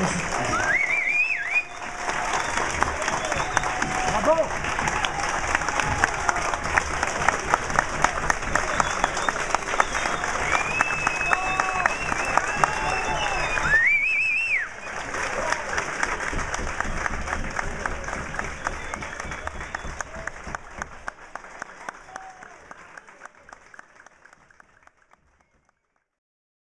Gracias.